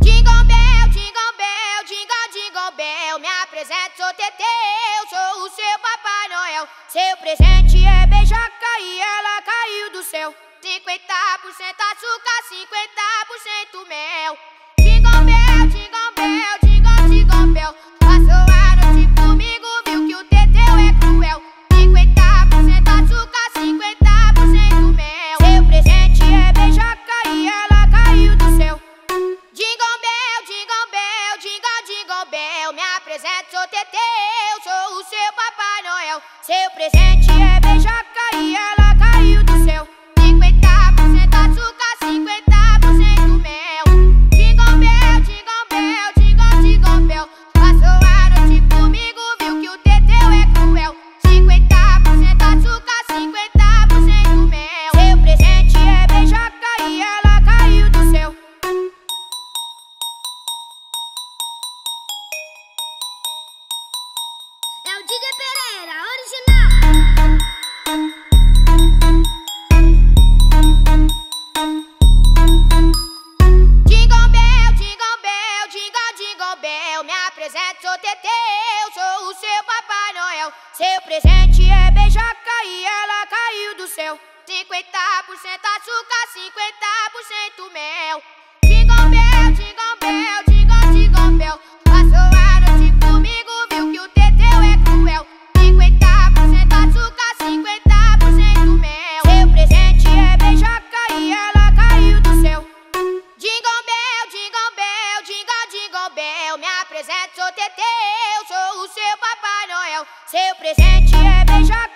Jingle bell, jingle bell, jingle, bell. Me apresento, sou Teteu, sou o seu Papai Noel. Seu presente é beijoca e ela caiu do céu. 50% açúcar, 50% mel. Apresento, sou Teteu, sou o seu Papai Noel. Seu presente é beijoca e DJ Pereira, original. Jingle bell, jingle bell, jingle, jingle bell. Me apresento, sou Teteu, sou o seu Papai Noel. Seu presente é beijoca e ela caiu do céu. 50% açúcar, 50% mel. presente, sou TT, eu sou o seu Papai Noel. Seu presente é beijar.